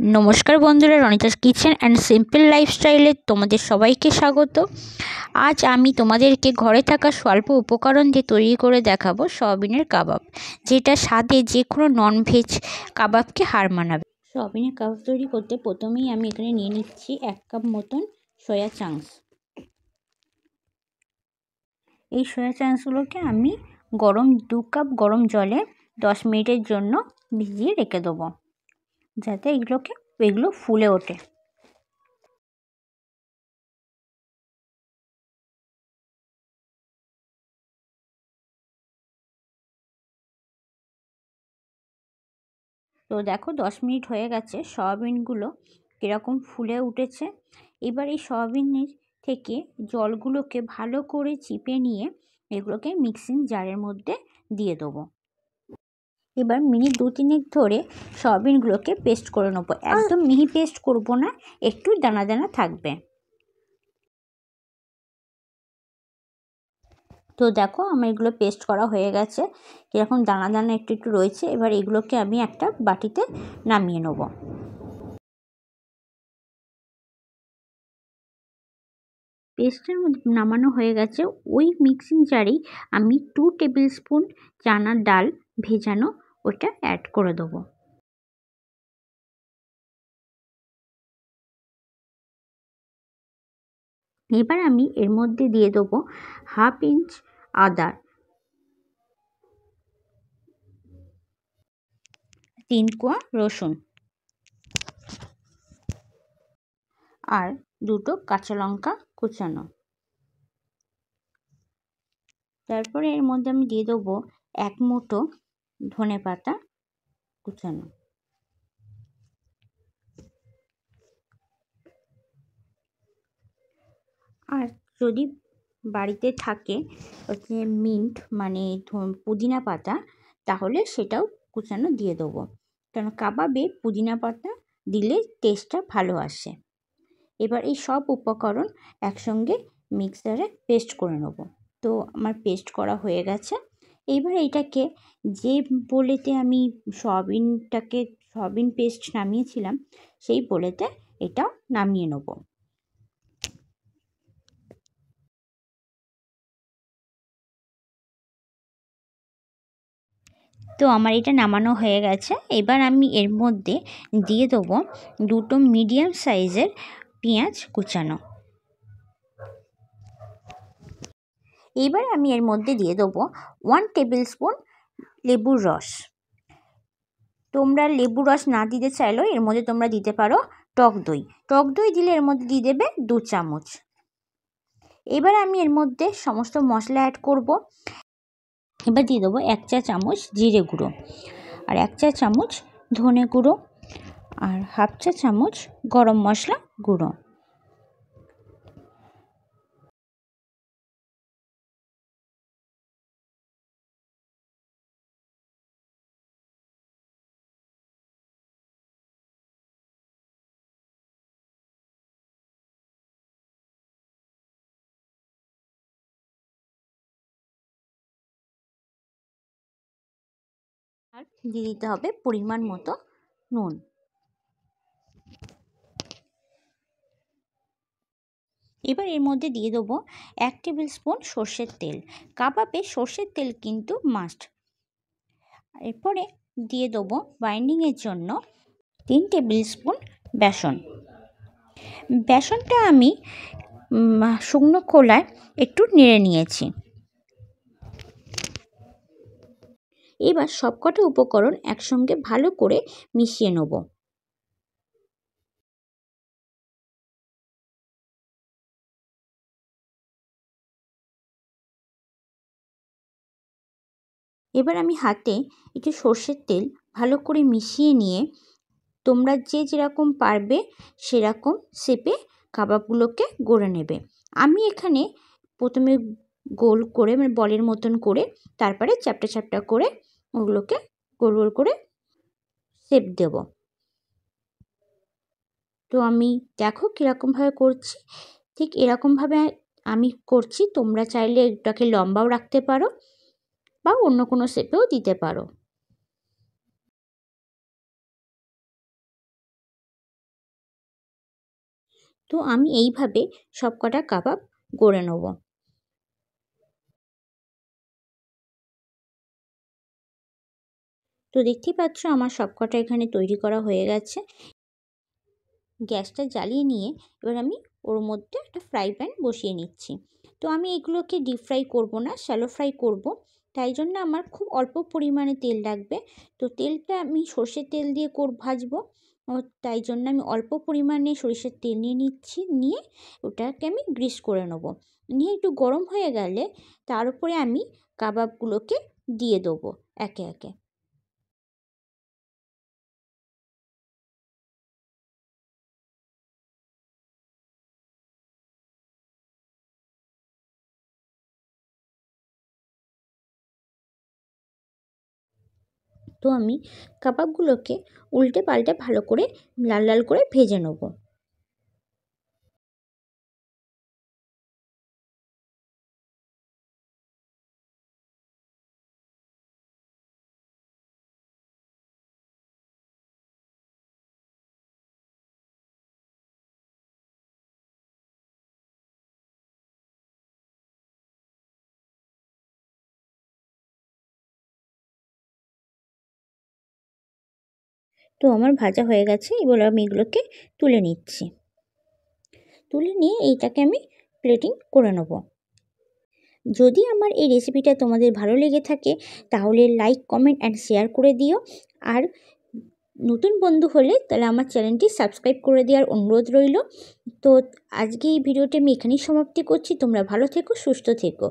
নমস্কার বন্ধুরা Ronita's kitchen and simple লাইফস্টাইলে তোমাদের সবাইকে স্বাগত। আজ আমি তোমাদেরকে ঘরে থাকা স্বল্প উপকরণ দিয়ে তৈরি করে দেখাবো সয়াবিনের কাবাব, যেটা স্বাদে যে কোনো ননভেজ কাবাবকে হার মানাবে। সয়াবিনের কাবাব তৈরি করতে প্রথমেই আমি এখানে নিয়ে নিচ্ছি এক কাপ মতন সয়া চাংস। এই সয়া চাংসগুলোকে আমি গরম দু কাপ গরম জলে দশ মিনিটের জন্য ভিজিয়ে রেখে দেবো। যাতে এগুলোকে, এগুলো ফুলে ওঠে। তো দেখো, দশ মিনিট হয়ে গেছে। সয়াবিনগুলো কীরকম ফুলে উঠেছে। এবার এই সয়াবিনের থেকে জলগুলোকে ভালো করে চিপে নিয়ে এগুলোকে মিক্সিং জারের মধ্যে দিয়ে দেবো। এবার মিনিট দু তিনেক ধরে সয়াবিনগুলোকে পেস্ট করে নেব। একদম মিহি পেস্ট করব না, একটু দানা দানা থাকবে। তো দেখো আমার এগুলো পেস্ট করা হয়ে গেছে। কীরকম দানা দানা একটু একটু রয়েছে, এবার এগুলোকে আমি একটা বাটিতে নামিয়ে নেব। পেস্টের মধ্যে নামানো হয়ে গেছে। ওই মিক্সিং জারেই আমি টু টেবিল স্পুন চানার ডাল ভেজানো ওটা অ্যাড করে দেবো। এবার আমি এর মধ্যে দিয়ে দেবো হাফ ইঞ্চ আদা তিন কোয়া রসুন। আর দুটো কাঁচা লঙ্কা কুচানো। তারপরে এর মধ্যে আমি দিয়ে দেবো এক মুঠো ধনে পাতা কুচানো। আর যদি বাড়িতে থাকে হচ্ছে মিন্ট মানে পুদিনা পাতা, তাহলে সেটাও কুচানো দিয়ে দেবো। কারণ কাবাবে পুদিনা পাতা দিলে টেস্টটা ভালো আসে। এবার এই সব উপকরণ একসঙ্গে মিক্সারে পেস্ট করে নেব। তো আমার পেস্ট করা হয়ে গেছে। এইবার এটাকে যে বলেতে আমি সয়াবিনটাকে, সয়াবিন পেস্ট নামিয়েছিলাম, সেই বলেতে এটাও নামিয়ে নেব। তো আমার এটা নামানো হয়ে গেছে। এবার আমি এর মধ্যে দিয়ে দেবো দুটো মিডিয়াম সাইজের পেঁয়াজ কুচানো। এবার আমি এর মধ্যে দিয়ে দেবো ওয়ান টেবিল স্পুন লেবুর রস। তোমরা লেবু রস না দিতে চাইলেও এর মধ্যে তোমরা দিতে পারো টক দই। টক দই দিলে এর মধ্যে দিয়ে দেবে দু চামচ। এবার আমি এর মধ্যে সমস্ত মশলা অ্যাড করব। এবার দিয়ে দেবো এক চা চামচ জিরে গুঁড়ো। আর এক চা চামচ ধনে গুঁড়ো। আর হাফ চা চামচ গরম মশলা গুঁড়ো। আর দিয়ে দিতে হবে পরিমাণ মতো নুন। এবার এর মধ্যে দিয়ে দেবো এক টেবিল স্পুন সর্ষের তেল। কাবাবে সর্ষের তেল কিন্তু মাস্ট এরপরে দিয়ে দেবো বাইন্ডিংয়ের জন্য তিন টেবিল স্পুন বেসন। বেসনটা আমি শুকনো খোলায় একটু নেড়ে নিয়েছি। এবার সবকটা উপকরণ একসঙ্গে ভালো করে মিশিয়ে নেব। এবার আমি হাতে একটু সর্ষের তেল ভালো করে মিশিয়ে নিয়ে তোমরা যে যেরকম পারবে সেরকম শেপে কাবাবগুলোকে গড়ে নেবে। আমি এখানে প্রথমে গোল করে মানে বলের মতন করে তারপরে চ্যাপটা চ্যাপটা করে ওগুলোকে গোল গোল করে শেপ দেব। তো আমি দেখো কীরকমভাবে করছি, ঠিক এরকমভাবে আমি করছি, তোমরা চাইলে এটাকে লম্বাও রাখতে পারো বা অন্য কোনো শেপেও দিতে পারো। তো আমি এইভাবে সব কটা কাবাব গড়ে নেব। তো দেখতেই পাচ্ছ আমার সব কটা এখানে তৈরি করা হয়ে গেছে। গ্যাসটা জ্বালিয়ে নিয়ে এবার আমি ওর মধ্যে একটা ফ্রাই প্যান বসিয়ে নিচ্ছি। তো আমি এগুলোকে ডিপ ফ্রাই করব না শ্যালো ফ্রাই করব। তাই জন্য আমার খুব অল্প পরিমাণে তেল লাগবে। তো তেলটা আমি সর্ষের তেল দিয়ে কর, ভাজবো। তাই জন্য আমি অল্প পরিমাণে সরিষার তেল নিয়ে নিচ্ছি, নিয়ে ওটাকে আমি গ্রিস করে নেব। নিয়ে একটু গরম হয়ে গেলে তার উপরে আমি কাবাবগুলোকে দিয়ে দেবো একে একে। তো আমি কাবাবগুলোকে উল্টে পাল্টে ভালো করে লাল লাল করে ভেজে নেব। তো আমার ভাজা হয়ে গেছে, এবার আমি এগুলোকে তুলে নিচ্ছি। তুলে নিয়ে এইটাকে আমি প্লেটিং করে নেব। যদি আমার এই রেসিপিটা তোমাদের ভালো লেগে থাকে, তাহলে লাইক কমেন্ট অ্যান্ড শেয়ার করে দিও। আর নতুন বন্ধু হলে তাহলে আমার চ্যানেলটি সাবস্ক্রাইব করে দেওয়ার অনুরোধ রইল। তো আজকে এই ভিডিওটি আমি এখানেই সমাপ্তি করছি। তোমরা ভালো থেকো, সুস্থ থেকো।